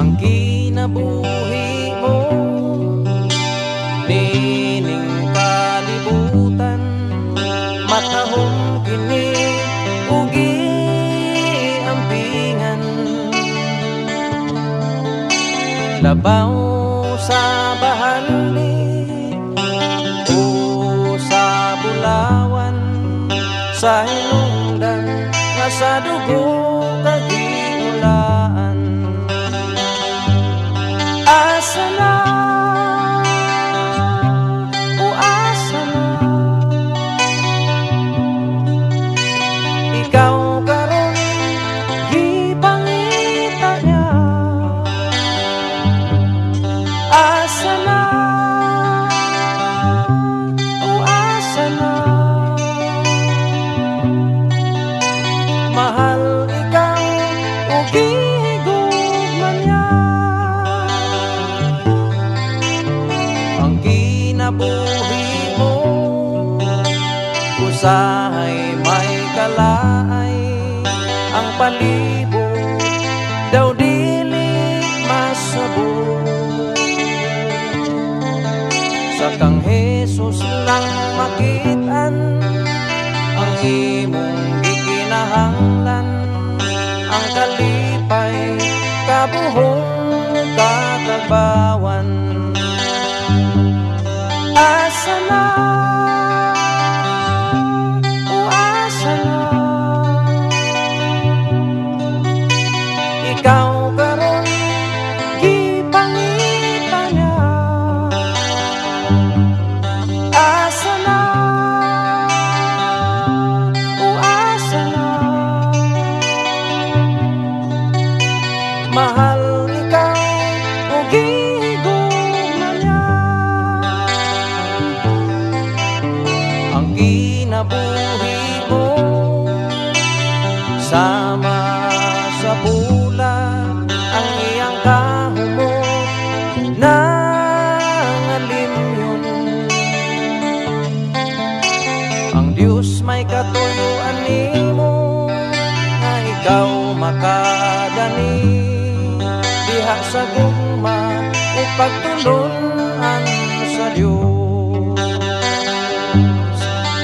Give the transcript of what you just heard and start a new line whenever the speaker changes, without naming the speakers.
ang kinabuhi mo. Nining kalibutan Matahong kini Ugi ang pingan. Labaw sa bahali O sa bulawan Sa hinungdan Nga sa Mahal ikaw O gihigog man niya Ang kinabuhi mo Usahay may kalaay Ang palibot Daw dili masabot. Sa kang Jesus lang makitan Ang imong gikinahanglan Ang kalipay kabuhong katagbawan Asa na kinabuhi mo Sama sa bulan Ang iyang kahumo Nangalim yun. Ang Diyos may katuyuan nimo Na ikaw makadani. Diha sa gugma O pagtulunan sa Diyos